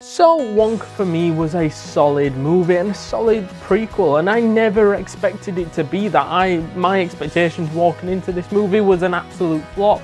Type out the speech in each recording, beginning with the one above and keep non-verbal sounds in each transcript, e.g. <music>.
So Wonka for me was a solid movie and a solid prequel and I never expected it to be that. I My expectations walking into this movie was an absolute flop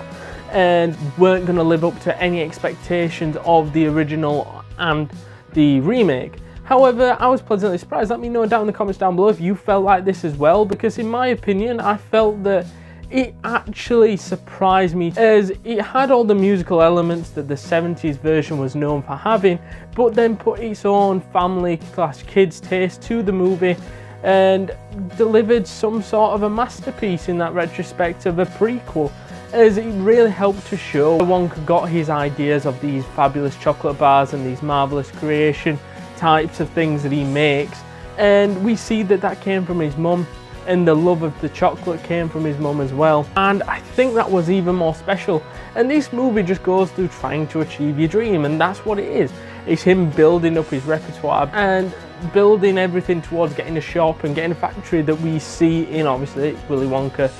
and weren't going to live up to any expectations of the original and the remake. However, I was pleasantly surprised. Let me know down in the comments down below if you felt like this as well because in my opinion I felt that it actually surprised me as it had all the musical elements that the 70s version was known for having, but then put its own family class kids taste to the movie and delivered some sort of a masterpiece in that retrospect of a prequel as it really helped to show Wonka got his ideas of these fabulous chocolate bars and these marvelous creation types of things that he makes. And we see that that came from his mum and the love of the chocolate came from his mum as well. And I think that was even more special. And this movie just goes through trying to achieve your dream, and that's what it is. It's him building up his repertoire and building everything towards getting a shop and getting a factory that we see in obviously Willy Wonka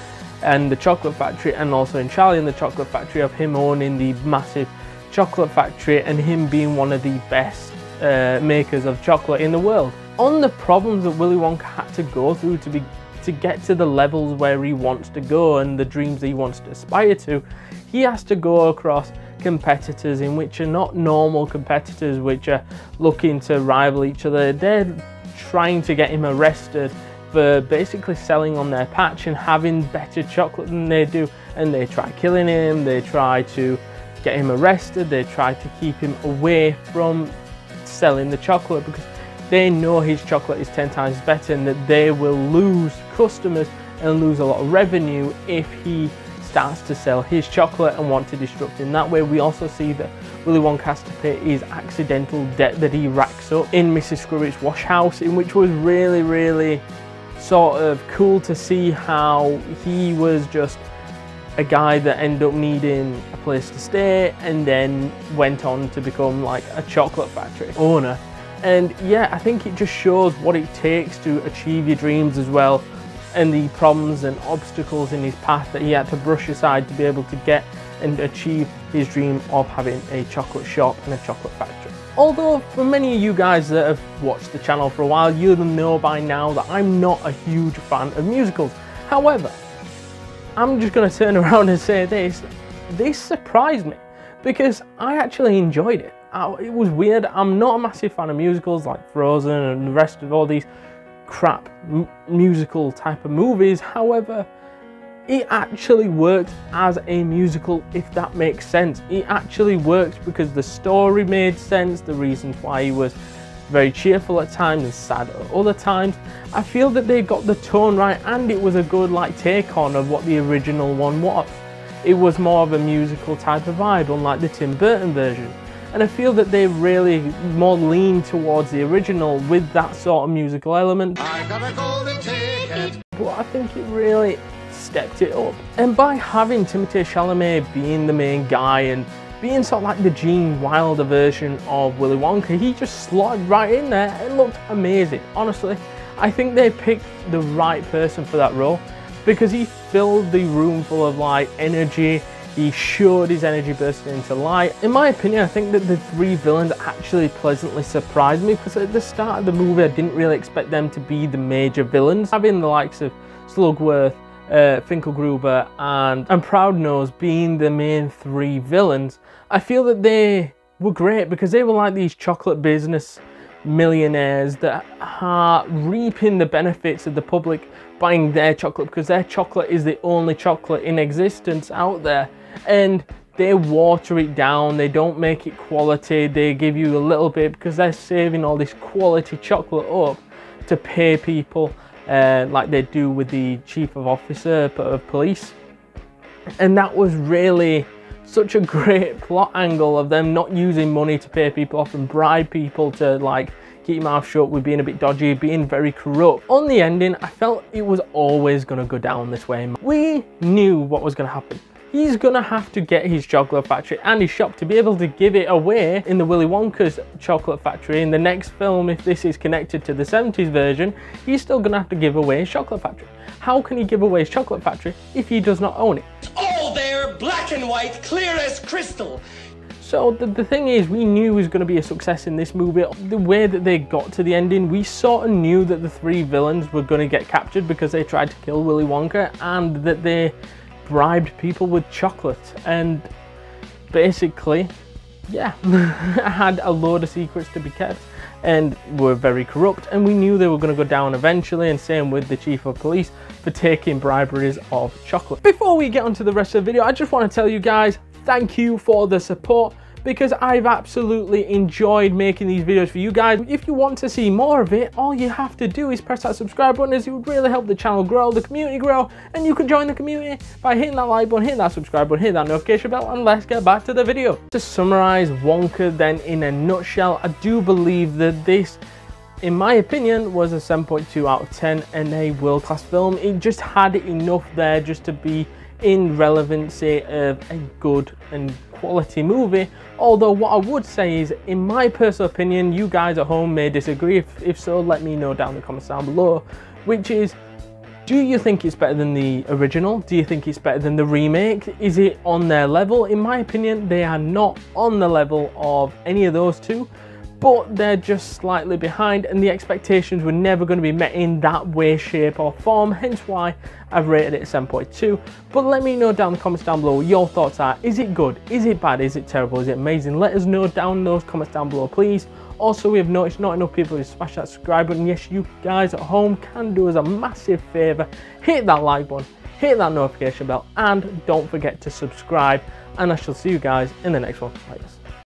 and the chocolate factory and also in Charlie and the chocolate factory of him owning the massive chocolate factory and him being one of the best uh, makers of chocolate in the world. On the problems that Willy Wonka had to go through to be to get to the levels where he wants to go and the dreams he wants to aspire to, he has to go across competitors in which are not normal competitors which are looking to rival each other. They're trying to get him arrested for basically selling on their patch and having better chocolate than they do and they try killing him, they try to get him arrested, they try to keep him away from selling the chocolate because they know his chocolate is 10 times better and that they will lose customers and lose a lot of revenue if he starts to sell his chocolate and want to disrupt in that way. We also see that Willy Wonka has to pay his accidental debt that he racks up in Mrs. Scrubitt's wash house, in which was really, really sort of cool to see how he was just a guy that ended up needing a place to stay and then went on to become like a chocolate factory owner and yeah, I think it just shows what it takes to achieve your dreams as well and the problems and obstacles in his path that he had to brush aside to be able to get and achieve his dream of having a chocolate shop and a chocolate factory. Although for many of you guys that have watched the channel for a while, you'll know by now that I'm not a huge fan of musicals. However, I'm just going to turn <laughs> around and say this, this surprised me because I actually enjoyed it it was weird. I'm not a massive fan of musicals like Frozen and the rest of all these crap musical type of movies. However, it actually worked as a musical, if that makes sense. It actually worked because the story made sense, the reasons why he was very cheerful at times and sad at other times. I feel that they got the tone right and it was a good like take on of what the original one was. It was more of a musical type of vibe, unlike the Tim Burton version and I feel that they really more lean towards the original with that sort of musical element. I but I think it really stepped it up. And by having Timothée Chalamet being the main guy and being sort of like the Gene Wilder version of Willy Wonka, he just slotted right in there and looked amazing. Honestly, I think they picked the right person for that role because he filled the room full of like energy he showed his energy bursting into light. In my opinion, I think that the three villains actually pleasantly surprised me because at the start of the movie, I didn't really expect them to be the major villains. Having the likes of Slugworth, uh, Fickelgruber and, and Prodnose being the main three villains, I feel that they were great because they were like these chocolate business millionaires that are reaping the benefits of the public buying their chocolate because their chocolate is the only chocolate in existence out there and they water it down they don't make it quality they give you a little bit because they're saving all this quality chocolate up to pay people uh, like they do with the chief of officer of police and that was really such a great plot angle of them not using money to pay people off and bribe people to like keep your mouth shut with being a bit dodgy, being very corrupt. On the ending, I felt it was always going to go down this way. We knew what was going to happen he's gonna have to get his chocolate factory and his shop to be able to give it away in the Willy Wonka's chocolate factory. In the next film if this is connected to the 70s version he's still gonna have to give away his chocolate factory. How can he give away his chocolate factory if he does not own it? All there black and white clear as crystal. So the, the thing is, we knew it was going to be a success in this movie. The way that they got to the ending, we sort of knew that the three villains were going to get captured because they tried to kill Willy Wonka and that they bribed people with chocolate. And basically, yeah, <laughs> had a load of secrets to be kept and were very corrupt and we knew they were going to go down eventually and same with the chief of police for taking briberies of chocolate. Before we get onto the rest of the video, I just want to tell you guys thank you for the support because I've absolutely enjoyed making these videos for you guys. If you want to see more of it, all you have to do is press that subscribe button as it would really help the channel grow, the community grow, and you can join the community by hitting that like button, hitting that subscribe button, hitting that notification bell, and let's get back to the video. To summarize Wonka then in a nutshell, I do believe that this in my opinion, was a 7.2 out of 10 and a world-class film. It just had enough there just to be in relevancy of a good and quality movie. Although what I would say is, in my personal opinion, you guys at home may disagree. If, if so, let me know down in the comments down below. Which is, do you think it's better than the original? Do you think it's better than the remake? Is it on their level? In my opinion, they are not on the level of any of those two but they're just slightly behind and the expectations were never going to be met in that way, shape or form, hence why I've rated it 7.2. But let me know down in the comments down below your thoughts are. Is it good? Is it bad? Is it terrible? Is it amazing? Let us know down in those comments down below, please. Also, we have noticed not enough people who smash that subscribe button. Yes, you guys at home can do us a massive favour. Hit that like button, hit that notification bell, and don't forget to subscribe. And I shall see you guys in the next one. Bye.